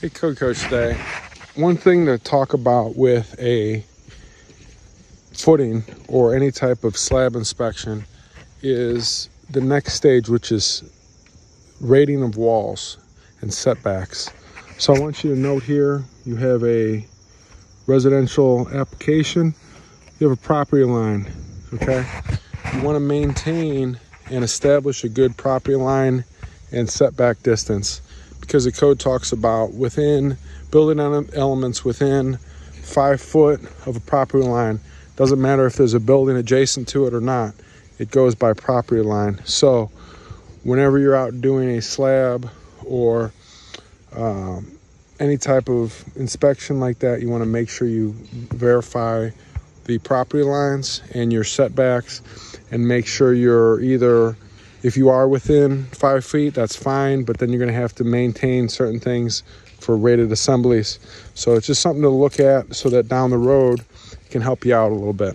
Hey, Code Coach today. One thing to talk about with a footing or any type of slab inspection is the next stage, which is rating of walls and setbacks. So I want you to note here, you have a residential application, you have a property line, okay? You wanna maintain and establish a good property line and setback distance because the code talks about within building elements within five foot of a property line. Doesn't matter if there's a building adjacent to it or not, it goes by property line. So, whenever you're out doing a slab or um, any type of inspection like that, you want to make sure you verify the property lines and your setbacks and make sure you're either if you are within five feet, that's fine, but then you're going to have to maintain certain things for rated assemblies. So it's just something to look at so that down the road it can help you out a little bit.